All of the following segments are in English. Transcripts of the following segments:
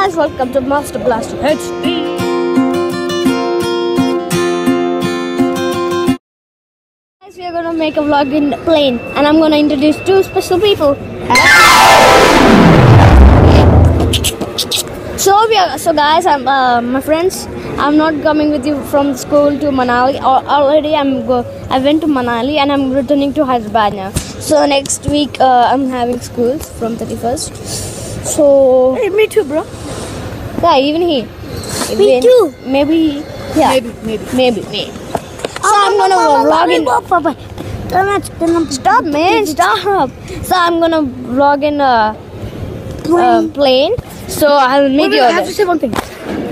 guys, welcome to Monster Blaster HD. Guys, we are gonna make a vlog in the plane, and I'm gonna introduce two special people. So we are, so guys, I'm uh, my friends. I'm not coming with you from school to Manali. Already, I'm go. I went to Manali, and I'm returning to Hyderabad now. So next week, uh, I'm having schools from 31st. So Hey, me too, bro. yeah, even he. Me Even- too. Maybe. Yeah. Maybe, maybe. Maybe. Maybe. So I'm gonna vlog in. Stop, man! Stop. So I'm gonna vlog in a plane. plane. So I'll meet you. I have to say one thing.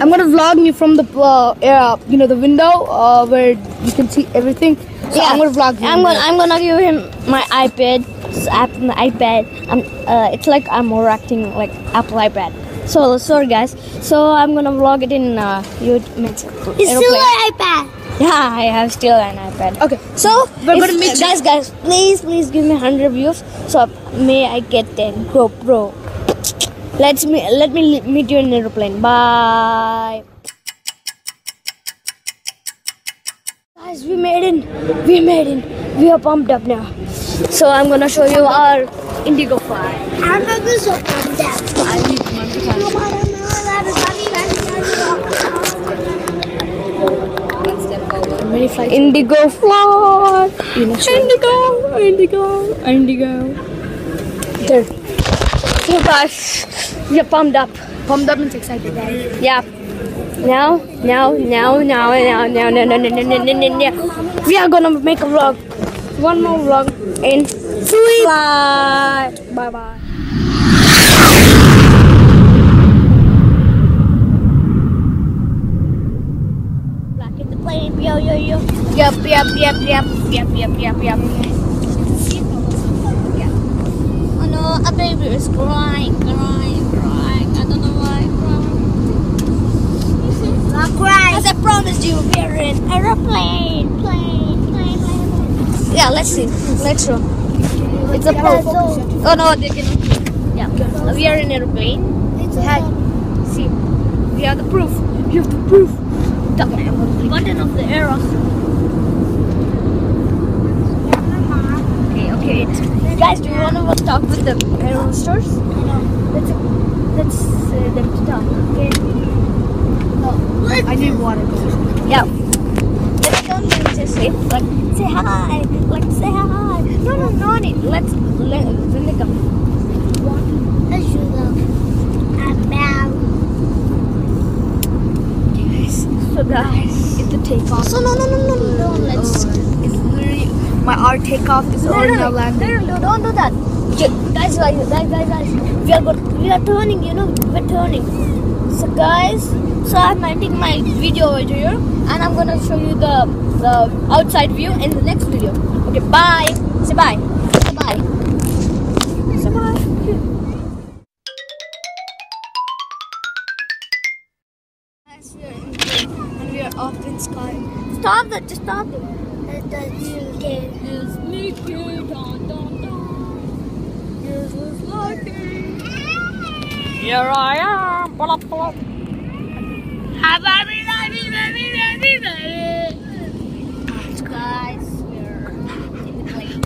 I'm gonna vlog you from the uh, uh, you know the window uh, where you can see everything. So I'm gonna vlog. I'm gonna. I'm gonna give him my iPad. It's Apple my iPad. I'm uh, it's like I'm more acting like Apple iPad. So sorry guys. So I'm gonna vlog it in uh, YouTube. It's still an iPad. Yeah, I have still an iPad. Okay. So We're gonna meet guys, guys, please, please give me 100 views. So may I get 10 GoPro. Let's me let me meet you in aeroplane. Bye. Guys, we made in. We made in. We are pumped up now. So I'm gonna show you our Indigo flight. I'm gonna so pumped up. I need my Many flights. Indigo flight. Indigo, Indigo, Indigo. There. So guys, we are pumped up. Pumped up and excited, right? Yeah. Now, now, now, now, now, now, now, now, now, now, now, now, now. We are gonna make a vlog. One more vlog in three. Bye. Bye bye. Back in the plane. Yo, yo, yo. Yep, yep, yep, yep, yep, yep, yep, yep. Oh no, a baby is crying, crying. I don't know why Not crying. As I promised you, we're in aeroplane. Plane, plane, plane. Yeah, let's see. Let's show. It's a proof. Oh no, they can. Yeah, we are in aeroplane. Hi. See, we have the proof. You have the proof. The button of the hostess. Okay, okay. Guys, do you want to talk with the air hostess? Let's let's uh, them to talk. Okay. I need water. Yeah. Let's go just say like say hi, like say hi. No, no, no need. Let's let let it come. Let's do the. So guys, It's the takeoff. so no, no, no, no, no. Let's. Oh, it's literally my our takeoff is No, already no, no, landing. no, no, don't do that. Guys, guys, guys, guys, guys. We are good. We are turning. You know, we're turning. So guys, so I'm ending my video over here, and I'm gonna show you the the outside view in the next video. Okay, bye. Say bye. Bye. Bye. Stop that! Just stop it. Here's lighting. Here I am. Blah, blah. Guys, we're in the plane.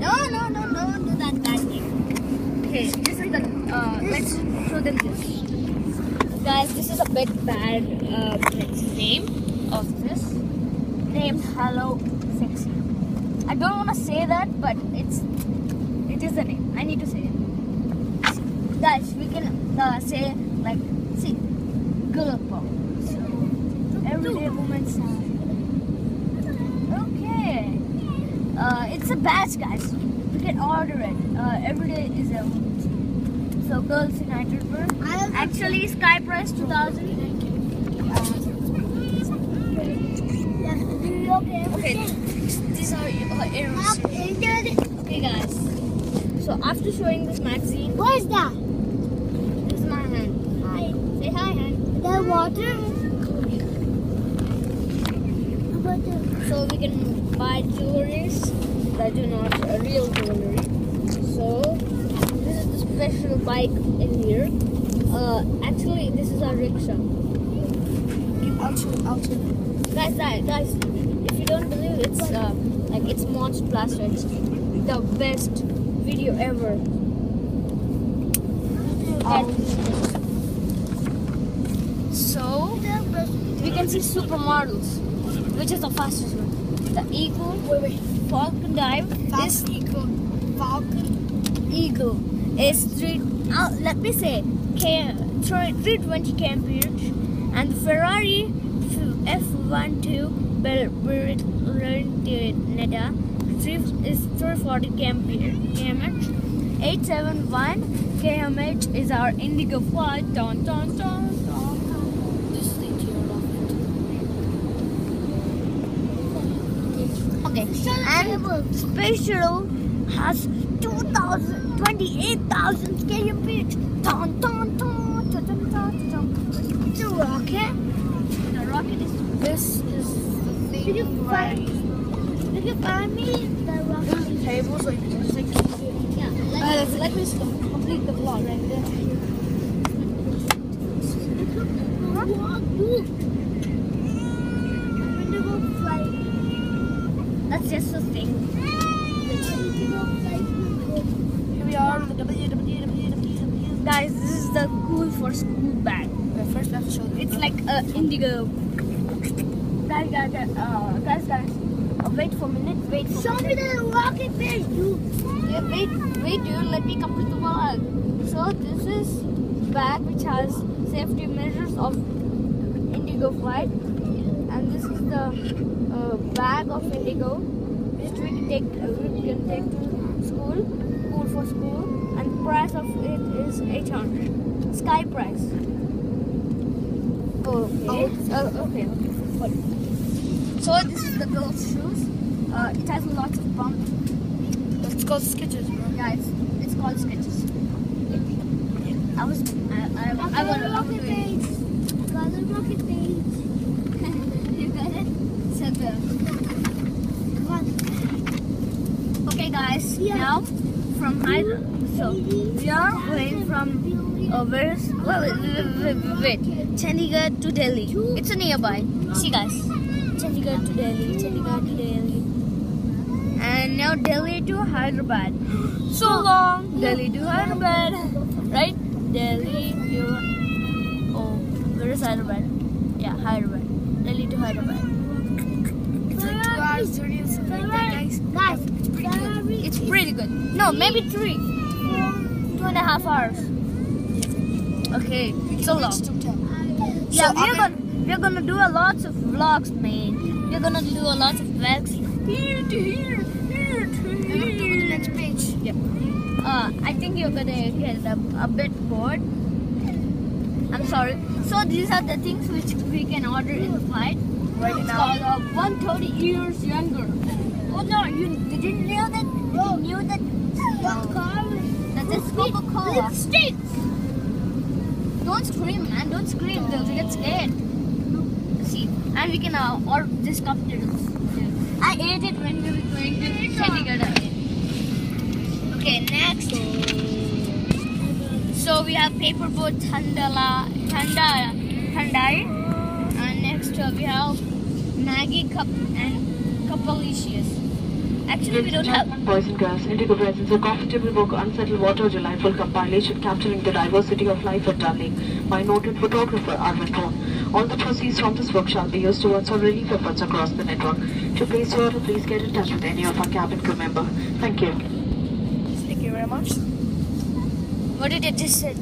No, no, no, no, do that thing. Okay, this is the. Uh, let's show them this. Guys, this is a big bad uh, name of this. Named Hello Sexy. I don't want to say that, but it's it is the name. I need to say it. Guys, we can uh, say like see girl power. So everyday woman sound. Okay. Uh, it's a badge, guys. We can order it. Uh, every day is a so girls in Hyderabad. Actually, sky price two thousand. Okay, these are your arrows. Okay, guys. So after showing this magazine, what is that? this is my hand. Hi. Say hi, hand. The water? So we can buy jewelries that do not uh, real jewelry. So this is the special bike in here. Uh, actually, this is our rickshaw. I'll show I'll show Guys, guys, guys, if you don't believe it's uh, like it's Monster Blaster, it's the best video ever. So we can see supermodels, which is the fastest one. The Eagle, Wait, wait. Falcon Dive. This Fast Eagle. Falcon. Eagle is three. Uh, let me say, K, 320 kmph, and the Ferrari F12 Berlinetta is 340 kmph. 871 kmh is our Indigo flight. Dun, dun, dun, dun. This is the interior of Okay, and Space Shuttle has 2,000, 28,000 kmph. Dun, dun, dun, dun, dun, dun, dun. The rocket, the rocket is. This is the thing. Did you find? Did you find me the rocket? is the table, so you can just like. Yeah. Uh, let, let me complete the vlog right there. That's just a thing. Here we are on the www. Guys, this is the cool for school bag. Wait, first we have to show them. It's like a indigo. Guys, guys, guys, uh, guys, guys. Uh, wait for a minute. Wait for a minute. the rocket page, dude. Yeah, wait, wait, dude. Let me complete the vlog. So this is bag which has safety measures of Indigo flight, and this is the uh, bag of Indigo, which we can take we can take to school, cool for school, and the price of it is 800. Sky price. Okay. Uh, okay. Okay. So this is the girl's shoes. Uh, it has lots of bumps. It's called Skechers, bro. yeah, it's it's called Skechers. I was I I, I, want to rocket page. Got rocket page. you got it. So the okay, guys. Yeah. Now from Hyder, so we are going from uh, where's well wait, wait. Chandigarh to Delhi. It's a nearby. See, guys. Chandigarh to Delhi. Chandigarh to Delhi. And now Delhi to Hyderabad. So long. Delhi to Hyderabad. Right? Delhi to. Oh, where is Hyderabad? Yeah, Hyderabad. Delhi to Hyderabad. It's like two hours, 30 and something like that, guys. Guys, It's pretty good. It's pretty good. No, maybe three. Two and a half hours. Okay, so long. It's tough. Yeah, So, we're gonna we're gonna do a lots of vlogs, man. We're gonna do a lot of vlogs. Here to here, here to We're gonna do the next page. Uh, I think you're gonna get a, a bit bored. I'm sorry. So these are the things which we can order in the flight. Right it's now. uh, 130 years younger. Oh no, you didn't know that? You knew that? what car? That is Coca-Cola. Stinks. Don't scream, man. Don't scream. They'll get scared. See, and we can uh, order this cup noodles. I ate it when we were going to Chandigarh. Okay, next. So we have paper boat Thandala, Thanda, Thandai. And next uh, we have Maggi cup and Capalicious. Actually, we don't have. Boys and girls, Indigo presents a comfortable book, Unsettled Water, delightful compilation capturing the diversity of life at Dal Lake by noted photographer Arvind Ron. All the proceeds from this book shall be used towards our relief efforts across the network. To place your order, please get in touch with any of our cabin crew member. Thank you. Thank you very much. What did it just say?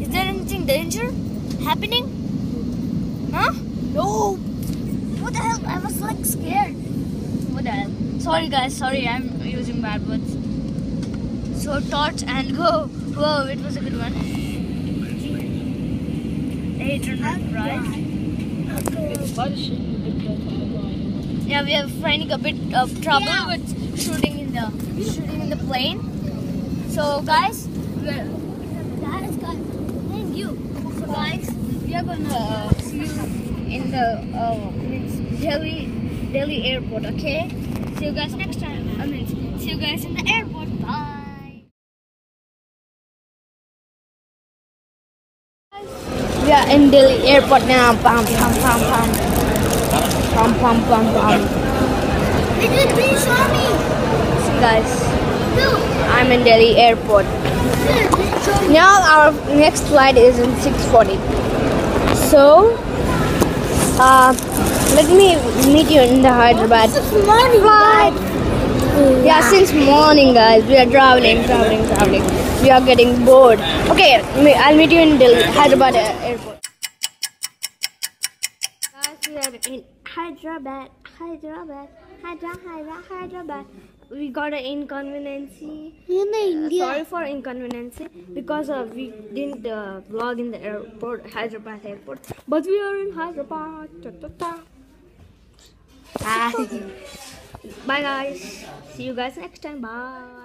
Is there anything danger happening? Huh? No! What the hell? I was like scared. What the hell? Sorry guys, sorry I'm using bad words. So torch and go. Whoa, it was a good one. 800 right? Yeah, we are finding a bit of trouble Yeah. with shooting in the shooting in the plane. So guys, we're, Guys, guys, thank you. so guys, we are gonna uh, see you in the uh, Delhi Delhi airport. Okay. See you guys next time. I mean, see you guys in the airport. Bye. we are in Delhi airport now. Pam pam pam pam. Pam pam pam pam. Please show me. See guys, I'm in Delhi airport. look, please show me. Now our next flight is in 6:40. So, uh, let me meet you in the Hyderabad morning, flight. Yeah, since morning, guys, we are traveling, traveling, traveling. We are getting bored. Okay, I'll meet you in Delhi, Hyderabad airport. Guys, we are in Hyderabad, Hyderabad, Hyderabad, Hyderabad, Hyderabad. We got an inconvenience. In the India. Sorry for inconvenience because uh, we didn't uh, vlog in the airport, Hyderabad airport. But we are in Hyderabad. Ta, ta, ta. Bye guys. See you guys next time. Bye.